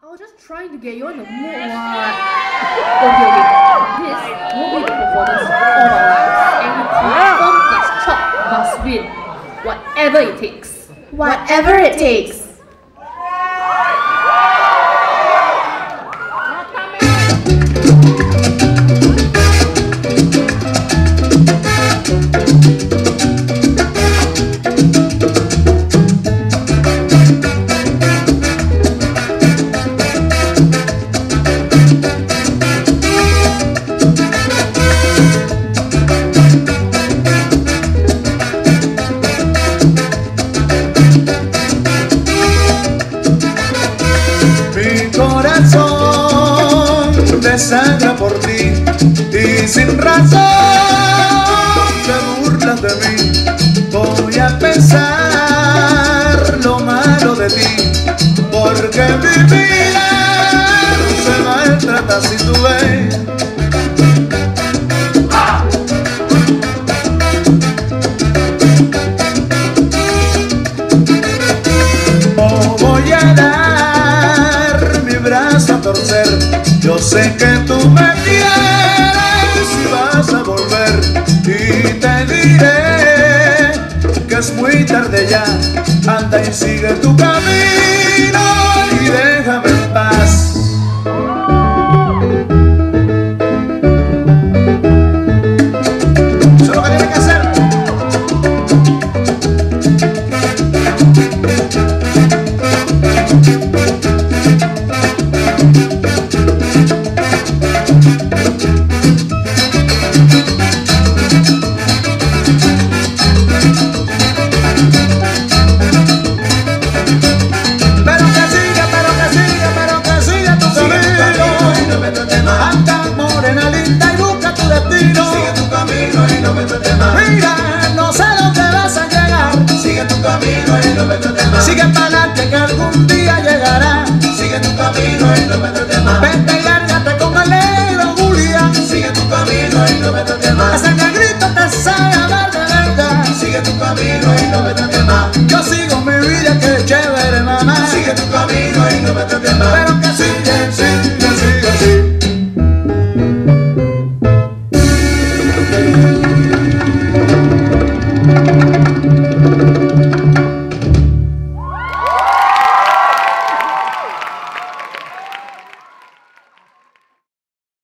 I was just trying to get you on the mood. Okay, okay. This will be the performance of all our lives. And we confirm that Chop must win. Whatever it takes. Whatever it takes. Mi corazón desangra por ti y sin razón te burlas de mí. Voy a pensar lo malo de ti, porque mi vida se maltrata si tú ves. No voy a dar mi brazo a torcer. Yo sé que tú me quieres y vas a volver. Y te diré que es muy tarde ya. Anda y sigue tu camino y déjame en paz. Eso es lo que Sigue tu camino y no me trates más. Mira, no sé dónde vas a llegar. Sigue tu camino y no me trates más. Sigue para adelante que algún día llegará. Sigue tu camino y no me trates más. Vente y lárgate con el negro Julián. Sigue tu camino y no me trates más. Ese negrito te sabe hablar de verdad. Sigue tu camino y no me trates más.